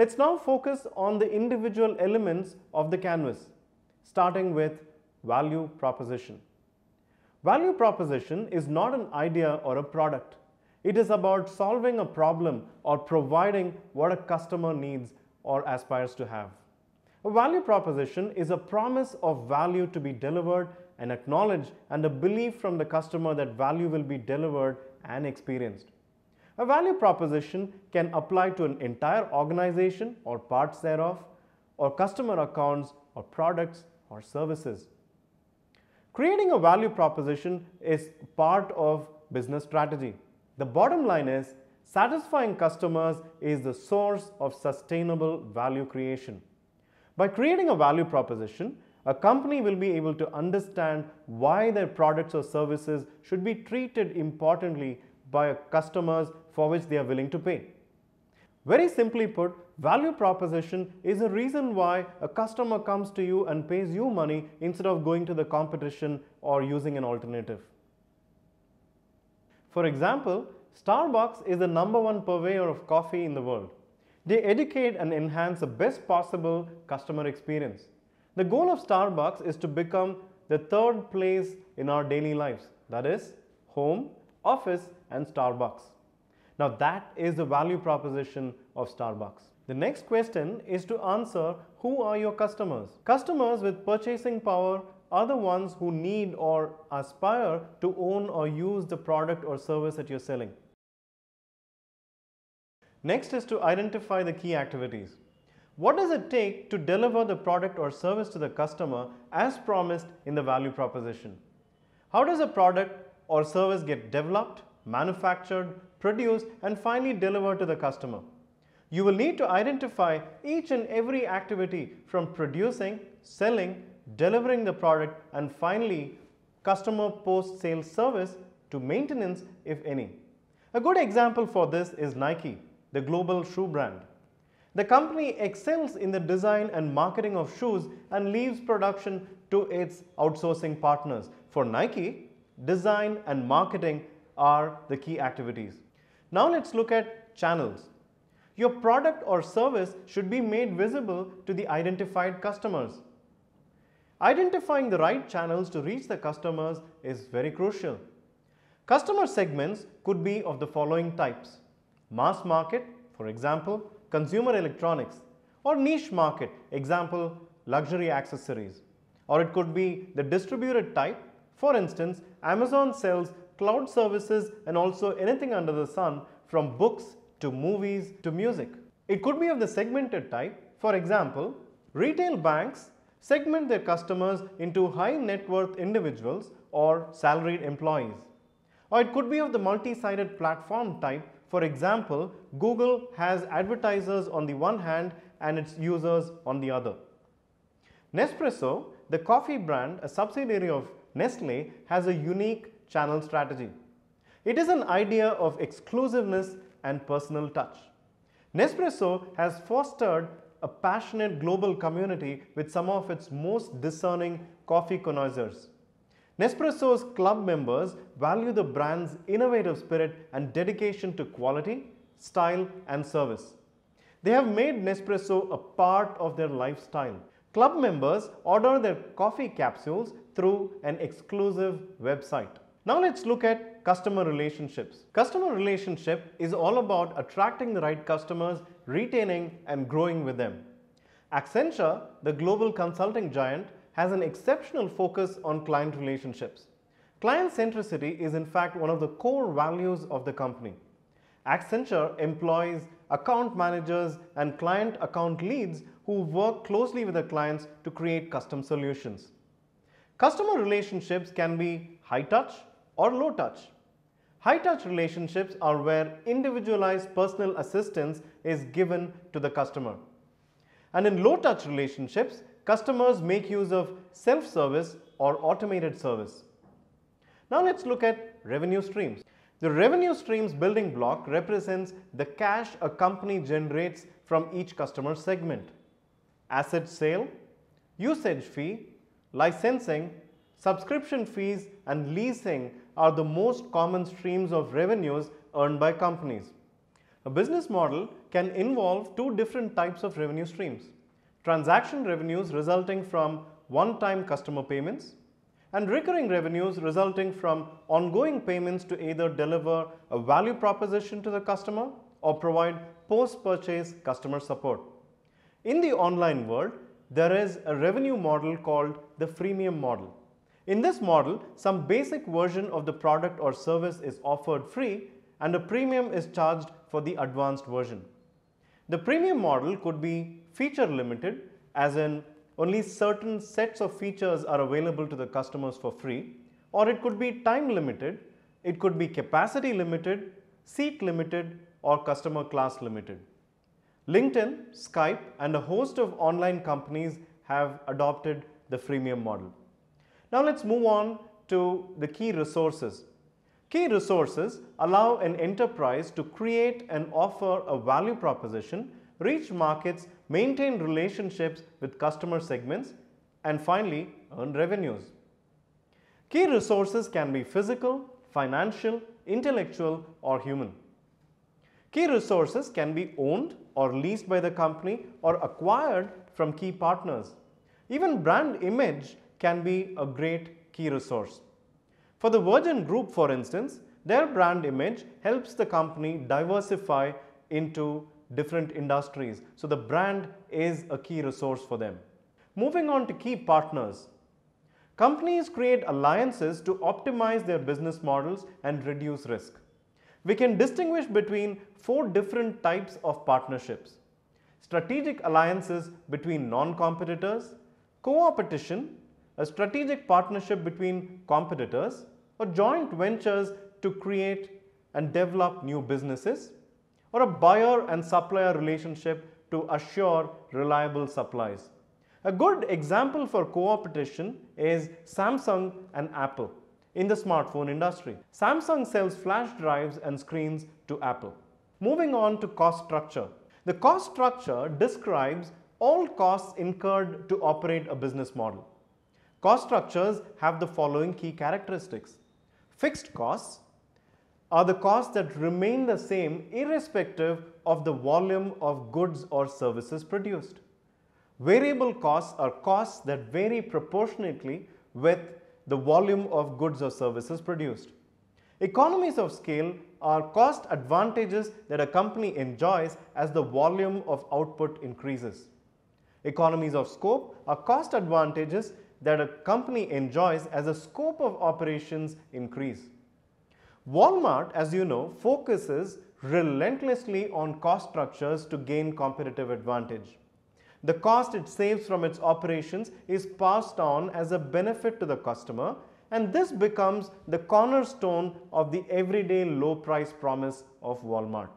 Let's now focus on the individual elements of the canvas, starting with value proposition. Value proposition is not an idea or a product. It is about solving a problem or providing what a customer needs or aspires to have. A value proposition is a promise of value to be delivered and acknowledged and a belief from the customer that value will be delivered and experienced. A value proposition can apply to an entire organization or parts thereof, or customer accounts or products or services. Creating a value proposition is part of business strategy. The bottom line is satisfying customers is the source of sustainable value creation. By creating a value proposition, a company will be able to understand why their products or services should be treated importantly by customers for which they are willing to pay. Very simply put, value proposition is a reason why a customer comes to you and pays you money instead of going to the competition or using an alternative. For example, Starbucks is the number one purveyor of coffee in the world. They educate and enhance the best possible customer experience. The goal of Starbucks is to become the third place in our daily lives that is, home, office, and Starbucks. Now, that is the value proposition of Starbucks. The next question is to answer who are your customers? Customers with purchasing power are the ones who need or aspire to own or use the product or service that you're selling. Next is to identify the key activities. What does it take to deliver the product or service to the customer as promised in the value proposition? How does a product or service get developed, manufactured, produced and finally delivered to the customer? You will need to identify each and every activity from producing, selling, delivering the product and finally customer post sales service to maintenance if any. A good example for this is Nike the global shoe brand. The company excels in the design and marketing of shoes and leaves production to its outsourcing partners. For Nike, design and marketing are the key activities. Now let's look at channels. Your product or service should be made visible to the identified customers. Identifying the right channels to reach the customers is very crucial. Customer segments could be of the following types mass market, for example, consumer electronics, or niche market, example, luxury accessories. Or it could be the distributed type, for instance, Amazon sells cloud services and also anything under the sun from books to movies to music. It could be of the segmented type, for example, retail banks segment their customers into high net worth individuals or salaried employees. Or it could be of the multi-sided platform type for example, Google has advertisers on the one hand and its users on the other. Nespresso, the coffee brand, a subsidiary of Nestle, has a unique channel strategy. It is an idea of exclusiveness and personal touch. Nespresso has fostered a passionate global community with some of its most discerning coffee connoisseurs. Nespresso's club members value the brand's innovative spirit and dedication to quality, style and service. They have made Nespresso a part of their lifestyle. Club members order their coffee capsules through an exclusive website. Now let's look at customer relationships. Customer relationship is all about attracting the right customers, retaining and growing with them. Accenture, the global consulting giant, has an exceptional focus on client relationships. Client centricity is in fact one of the core values of the company. Accenture employs account managers and client account leads who work closely with the clients to create custom solutions. Customer relationships can be high touch or low touch. High touch relationships are where individualized personal assistance is given to the customer. And in low touch relationships, customers make use of self-service or automated service. Now let's look at revenue streams. The revenue streams building block represents the cash a company generates from each customer segment. Asset sale, usage fee, licensing, subscription fees and leasing are the most common streams of revenues earned by companies. A business model can involve two different types of revenue streams. Transaction revenues resulting from one-time customer payments and recurring revenues resulting from ongoing payments to either deliver a value proposition to the customer or provide post-purchase customer support. In the online world, there is a revenue model called the freemium model. In this model, some basic version of the product or service is offered free and a premium is charged for the advanced version. The freemium model could be feature limited as in only certain sets of features are available to the customers for free or it could be time limited, it could be capacity limited, seat limited or customer class limited. LinkedIn, Skype and a host of online companies have adopted the freemium model. Now let's move on to the key resources. Key resources allow an enterprise to create and offer a value proposition, reach markets, maintain relationships with customer segments, and finally earn revenues. Key resources can be physical, financial, intellectual or human. Key resources can be owned or leased by the company or acquired from key partners. Even brand image can be a great key resource. For the Virgin Group, for instance, their brand image helps the company diversify into different industries. So the brand is a key resource for them. Moving on to key partners. Companies create alliances to optimize their business models and reduce risk. We can distinguish between four different types of partnerships. Strategic alliances between non-competitors, co-opetition, a strategic partnership between competitors, or joint ventures to create and develop new businesses, or a buyer and supplier relationship to assure reliable supplies. A good example for co-opetition is Samsung and Apple in the smartphone industry. Samsung sells flash drives and screens to Apple. Moving on to cost structure. The cost structure describes all costs incurred to operate a business model. Cost structures have the following key characteristics. Fixed costs are the costs that remain the same irrespective of the volume of goods or services produced. Variable costs are costs that vary proportionately with the volume of goods or services produced. Economies of scale are cost advantages that a company enjoys as the volume of output increases. Economies of scope are cost advantages that a company enjoys as the scope of operations increase. Walmart, as you know, focuses relentlessly on cost structures to gain competitive advantage. The cost it saves from its operations is passed on as a benefit to the customer and this becomes the cornerstone of the everyday low price promise of Walmart.